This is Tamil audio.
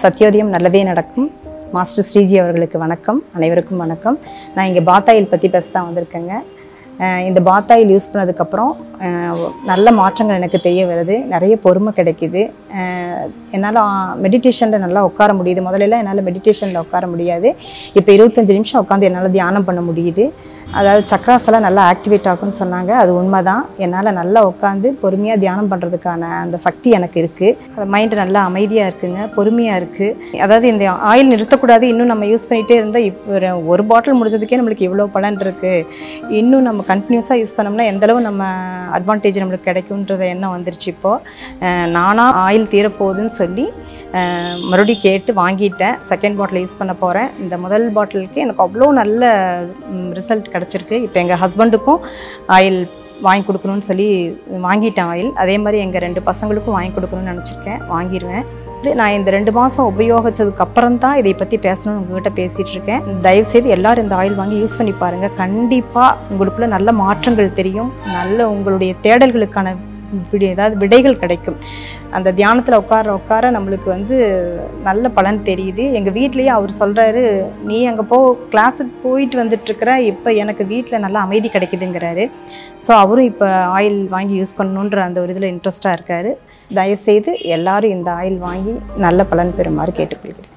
சத்யோதயம் நல்லதே நடக்கும். மாஸ்டர் ஸ்ரீஜி அவர்களுக்கு வணக்கம். அனைவருக்கும் வணக்கம். நான் இங்கே பாத்தாயில் பற்றி பேச தான் வந்திருக்கேங்க இந்த பாத்தாயில் யூஸ் பண்ணதுக்கப்புறம் நல்ல மாற்றங்கள் எனக்கு தெரிய வருது. நிறைய பொறுமை கிடைக்குது. என்னால் மெடிடேஷனில் நல்லா உட்கார முடியுது. முதல்ல என்னால் மெடிடேஷனில் உட்கார முடியாது. இப்போ இருபத்தஞ்சி நிமிஷம் உட்காந்து என்னால் தியானம் பண்ண முடியுது. அதாவது சக்ராஸ் எல்லாம் நல்லா ஆக்டிவேட் ஆகும்னு சொன்னாங்க. அது உண்மை தான் என்னால் நல்லா உட்காந்து பொறுமையாக தியானம் பண்ணுறதுக்கான அந்த சக்தி எனக்கு இருக்குது மைண்டு நல்லா அமைதியாக இருக்குங்க பொறுமையாக இருக்குது அதாவது இந்த ஆயில் நிறுத்தக்கூடாது. இன்னும் நம்ம யூஸ் பண்ணிகிட்டே இருந்தால் இப்போ ஒரு ஒரு பாட்டில் முடிச்சதுக்கே நம்மளுக்கு இவ்வளோ பலன் இருக்குது இன்னும் நம்ம கண்டினியூஸாக யூஸ் பண்ணோம்னா எந்தளவு நம்ம அட்வான்டேஜ் நம்மளுக்கு கிடைக்குன்ற எண்ணம் வந்துருச்சு இப்போது நானாக ஆயில் தீரப்போகுதுன்னு சொல்லி மறுபடியும் கேட்டு வாங்கிட்டேன். செகண்ட் பாட்டில் யூஸ் பண்ண போகிறேன் இந்த முதல் பாட்டிலுக்கு எனக்கு அவ்வளோ நல்ல ரிசல்ட் கிடச்சிருக்கு. இப்போ எங்கள் ஹஸ்பண்டுக்கும் ஆயில் வாங்கி கொடுக்கணும்னு சொல்லி வாங்கிட்டேன் ஆயில் அதே மாதிரி எங்கள் ரெண்டு பசங்களுக்கும் வாங்கி கொடுக்கணும்னு நினச்சிருக்கேன். வாங்கிடுவேன் இது நான் இந்த ரெண்டு மாதம் உபயோகிச்சதுக்கு அப்புறம் தான் இதை பற்றி பேசணும்னு உங்ககிட்ட பேசிகிட்டு இருக்கேன். தயவுசெய்து எல்லாரும் இந்த ஆயில் வாங்கி யூஸ் பண்ணி பாருங்கள் கண்டிப்பாக உங்களுக்குள்ள நல்ல மாற்றங்கள் தெரியும். நல்ல உங்களுடைய தேடல்களுக்கான இப்படி ஏதாவது விடைகள் கிடைக்கும். அந்த தியானத்தில் உட்கார உட்கார நம்மளுக்கு வந்து நல்ல பலன் தெரியுது. எங்கள் வீட்லேயே அவர் சொல்கிறாரு நீ அங்கே போ கிளாஸுக்கு போயிட்டு வந்துட்டுருக்கிற இப்போ எனக்கு வீட்டில் நல்லா அமைதி கிடைக்குதுங்கிறாரு. ஸோ அவரும் இப்போ ஆயில் வாங்கி யூஸ் பண்ணணுன்ற அந்த ஒரு இதில் இன்ட்ரெஸ்ட்டாக இருக்கார். தயவுசெய்து எல்லாரும் இந்த ஆயில் வாங்கி நல்ல பலன் பெறுமாறு கேட்டுக்கொள்கிறேன்.